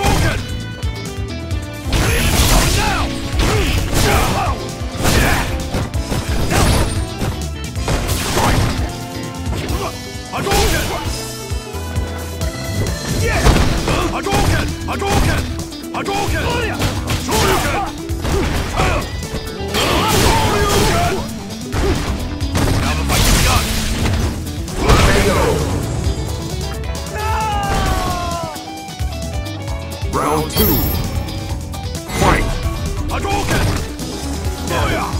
Hadouken! Hadouken! Now! Hadouken! Round two. Fight! Hadouken! Booyah!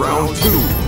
Round two.